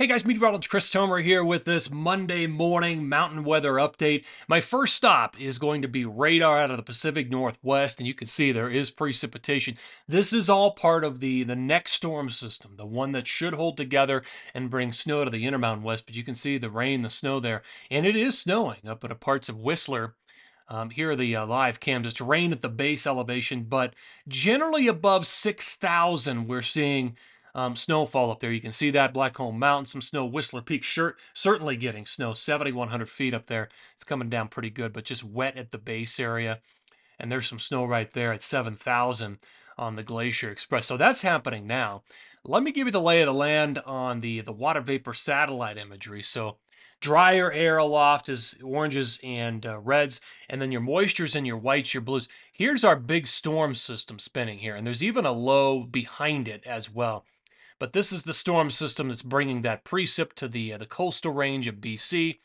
Hey guys, meteorologist Chris Tomer here with this Monday morning mountain weather update. My first stop is going to be radar out of the Pacific Northwest, and you can see there is precipitation. This is all part of the, the next storm system, the one that should hold together and bring snow to the Intermountain West. But you can see the rain, the snow there, and it is snowing up at a parts of Whistler. Um, here are the uh, live cams. It's rain at the base elevation, but generally above 6,000, we're seeing um, snowfall up there. You can see that Blackcomb Mountain, some snow. Whistler Peak, sure, certainly getting snow, 7,100 feet up there. It's coming down pretty good, but just wet at the base area. And there's some snow right there at 7,000 on the Glacier Express. So that's happening now. Let me give you the lay of the land on the, the water vapor satellite imagery. So drier air aloft is oranges and uh, reds, and then your moistures and your whites, your blues. Here's our big storm system spinning here, and there's even a low behind it as well. But this is the storm system that's bringing that precip to the, uh, the coastal range of BC.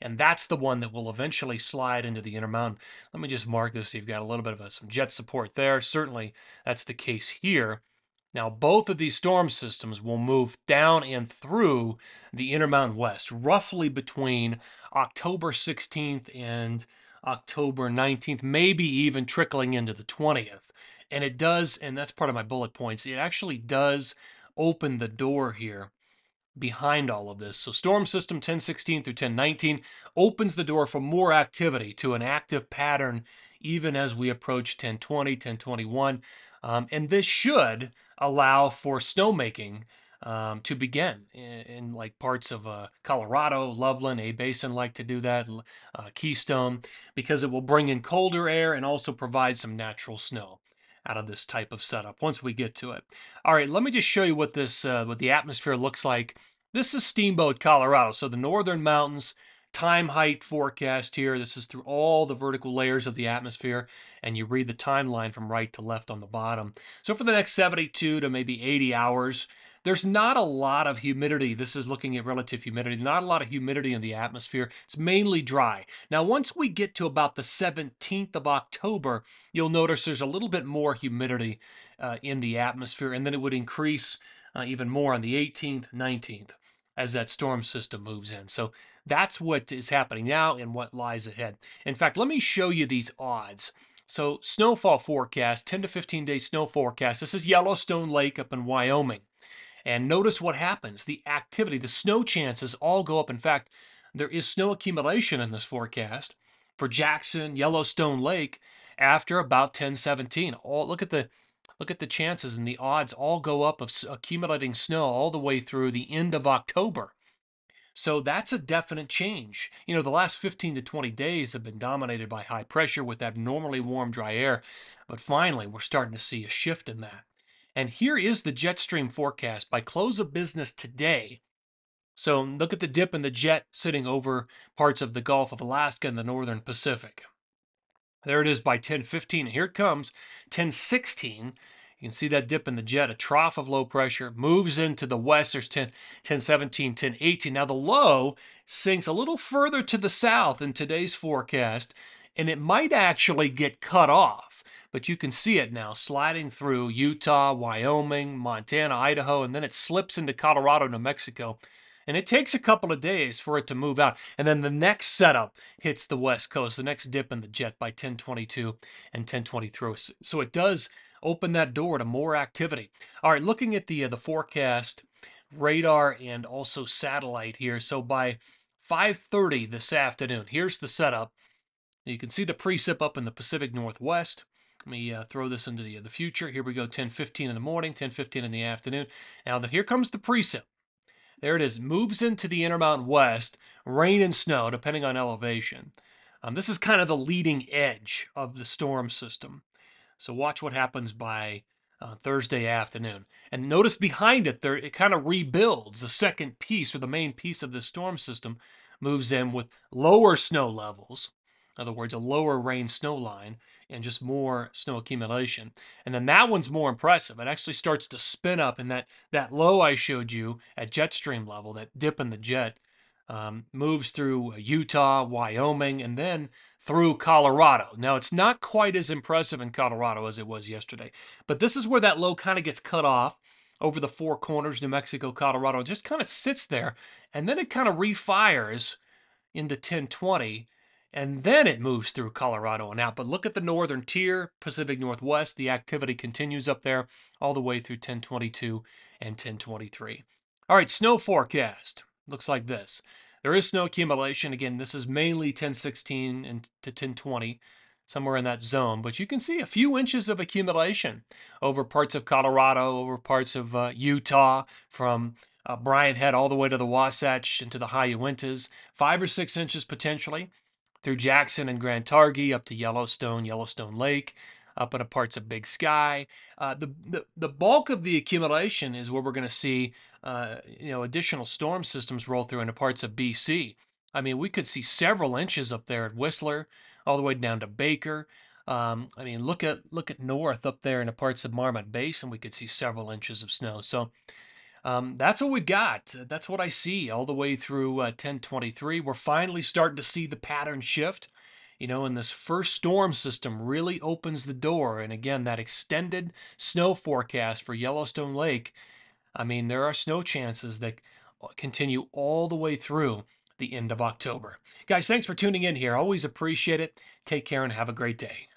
And that's the one that will eventually slide into the Intermountain. Let me just mark this so you've got a little bit of a, some jet support there. Certainly that's the case here. Now, both of these storm systems will move down and through the Intermountain West, roughly between October 16th and October 19th, maybe even trickling into the 20th. And it does, and that's part of my bullet points, it actually does open the door here behind all of this. So storm system 1016 through 1019 opens the door for more activity to an active pattern even as we approach 1020, 1021. Um, and this should allow for snowmaking um, to begin in, in, like parts of uh, Colorado, Loveland, A Basin like to do that, uh, Keystone, because it will bring in colder air and also provide some natural snow out of this type of setup once we get to it. All right, let me just show you what this uh, what the atmosphere looks like. This is Steamboat, Colorado. So the northern mountains, time height forecast here. This is through all the vertical layers of the atmosphere, and you read the timeline from right to left on the bottom. So for the next 72 to maybe 80 hours, there's not a lot of humidity. This is looking at relative humidity. Not a lot of humidity in the atmosphere. It's mainly dry. Now, once we get to about the 17th of October, you'll notice there's a little bit more humidity uh, in the atmosphere, and then it would increase uh, even more on the 18th, 19th as that storm system moves in. So that's what is happening now and what lies ahead. In fact, let me show you these odds. So snowfall forecast, 10 to 15 day snow forecast. This is Yellowstone Lake up in Wyoming. And notice what happens. The activity, the snow chances all go up. In fact, there is snow accumulation in this forecast for Jackson, Yellowstone Lake after about 1017. All look at the look at the chances and the odds all go up of accumulating snow all the way through the end of October. So that's a definite change. You know, the last 15 to 20 days have been dominated by high pressure with abnormally warm, dry air. But finally, we're starting to see a shift in that. And here is the jet stream forecast by close of business today. So look at the dip in the jet sitting over parts of the Gulf of Alaska and the northern Pacific. There it is by 1015. and Here it comes, 1016. You can see that dip in the jet, a trough of low pressure, moves into the west. There's 10, 1017, 1018. Now the low sinks a little further to the south in today's forecast, and it might actually get cut off but you can see it now sliding through Utah, Wyoming, Montana, Idaho, and then it slips into Colorado, New Mexico. And it takes a couple of days for it to move out. And then the next setup hits the West Coast, the next dip in the jet by 1022 and 1023. So it does open that door to more activity. All right, looking at the uh, the forecast, radar and also satellite here. So by 5:30 this afternoon, here's the setup. You can see the precip up in the Pacific Northwest. Let me uh, throw this into the, the future. Here we go, 10:15 in the morning, 10:15 in the afternoon. Now, the, here comes the precip. There it is. Moves into the Intermountain West, rain and snow, depending on elevation. Um, this is kind of the leading edge of the storm system. So watch what happens by uh, Thursday afternoon. And notice behind it, there it kind of rebuilds. The second piece, or the main piece of the storm system, moves in with lower snow levels in other words, a lower rain snow line and just more snow accumulation. And then that one's more impressive. It actually starts to spin up, and that, that low I showed you at jet stream level, that dip in the jet, um, moves through Utah, Wyoming, and then through Colorado. Now, it's not quite as impressive in Colorado as it was yesterday, but this is where that low kind of gets cut off. over the four corners, New Mexico, Colorado, just kind of sits there, and then it kind of refires into 1020 and then it moves through Colorado and out. But look at the northern tier, Pacific Northwest. The activity continues up there all the way through 1022 and 1023. All right, snow forecast looks like this. There is snow accumulation. Again, this is mainly 1016 and to 1020, somewhere in that zone. But you can see a few inches of accumulation over parts of Colorado, over parts of uh, Utah, from uh, Brian Head all the way to the Wasatch and to the high Uintas. Five or six inches potentially through Jackson and Grand Targhee up to Yellowstone, Yellowstone Lake, up into parts of Big Sky. Uh, the, the the bulk of the accumulation is where we're going to see uh, you know additional storm systems roll through into parts of BC. I mean, we could see several inches up there at Whistler, all the way down to Baker. Um, I mean, look at look at north up there in the parts of Marmot Basin, we could see several inches of snow. So um, that's what we've got. That's what I see all the way through uh, 1023. We're finally starting to see the pattern shift. You know, and this first storm system really opens the door. And again, that extended snow forecast for Yellowstone Lake. I mean, there are snow chances that continue all the way through the end of October. Guys, thanks for tuning in here. Always appreciate it. Take care and have a great day.